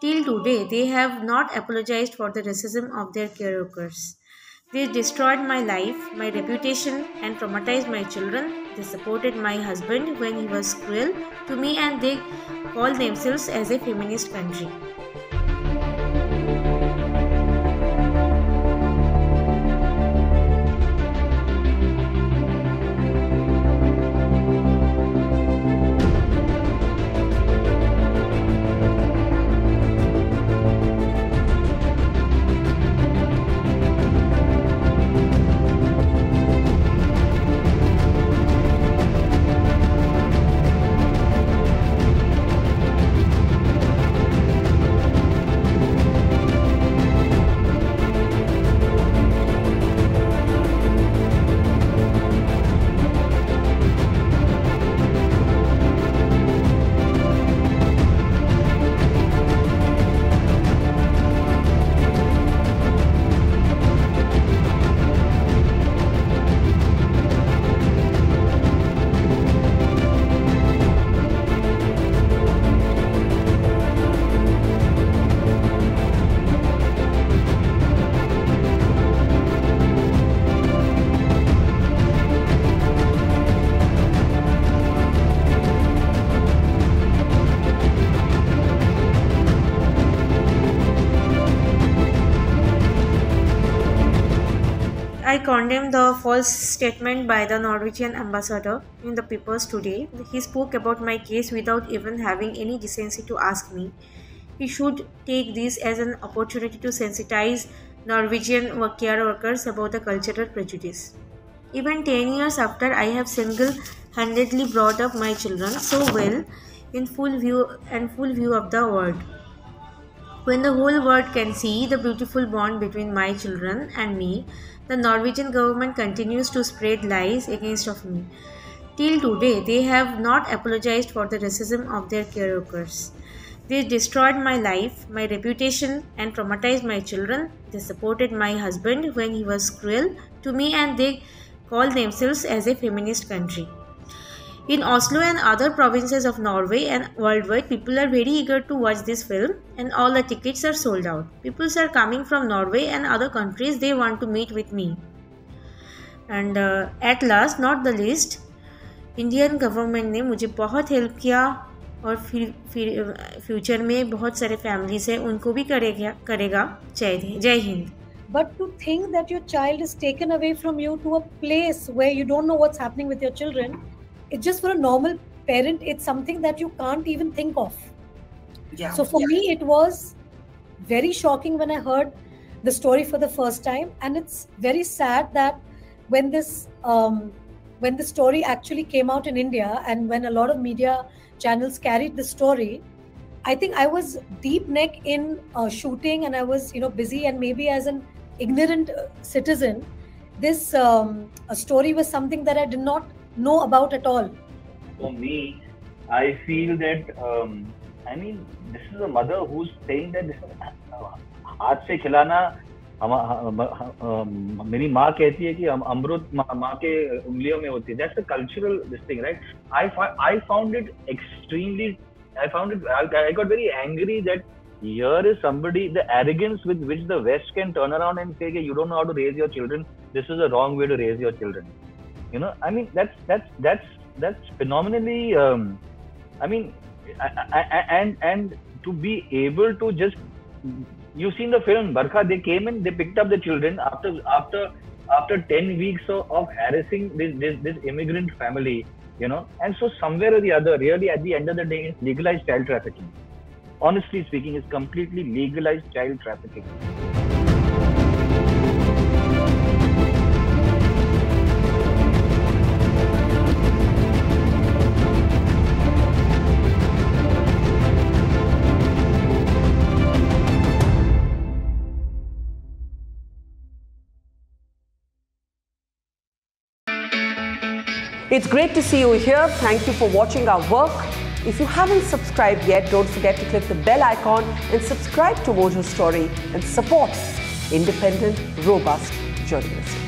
Till today, they have not apologized for the racism of their careworkers. They destroyed my life, my reputation, and traumatized my children. They supported my husband when he was cruel to me, and they call themselves as a feminist country. I condemn the false statement by the Norwegian ambassador in the papers today. He spoke about my case without even having any decency to ask me. He should take this as an opportunity to sensitize Norwegian care workers about the cultural prejudice. Even 10 years after I have single handedly brought up my children so well in full view and full view of the world. When the whole world can see the beautiful bond between my children and me, the Norwegian government continues to spread lies against of me. Till today, they have not apologized for the racism of their careworkers. They destroyed my life, my reputation, and traumatized my children. They supported my husband when he was cruel to me, and they call themselves as a feminist country. In Oslo and other provinces of Norway and worldwide, people are very eager to watch this film and all the tickets are sold out. People are coming from Norway and other countries, they want to meet with me. And uh, at last, not the least, Indian government ने मुझे बहुत help किया और फिर फिर future में बहुत सारे फैमिलीज हैं उनको भी करेगा करेगा जय जय Hind But to think that your child is taken away from you to a place where you don't know what's happening with your children it's just for a normal parent it's something that you can't even think of. Yeah. So for yeah. me it was very shocking when i heard the story for the first time. And it's very sad that when this um, when the story actually came out in india and when a lot of media channels carried the story i think i was deep neck in uh, shooting and i was you know busy and maybe as an ignorant uh, citizen this um, story was something that i did not know about at all? For me, I feel that, um, I mean, this is a mother who's saying that this हाथ से खिलाना मेरी माँ कहती है कि अमृत माँ के उंगलियों में होती है। Cultural thing right I I found it extremely I found it I got very angry that yeah is somebody the arrogance with which the West can turn around and say you don't know how to raise your children this is a wrong way to raise your children you know i mean that's that's that's that's phenomenally um, i mean I, I, and and to be able to just you've seen the film barkha they came in they picked up the children after after after 10 weeks of, of harassing this, this this immigrant family you know. And so somewhere or the other really at the end of the day it's legalized child trafficking. Honestly speaking it's completely legalized child trafficking It's great to see you here. Thank you for watching our work. If you haven't subscribed yet, don't forget to click the bell icon and subscribe to Mojo Story and support independent, robust journalism.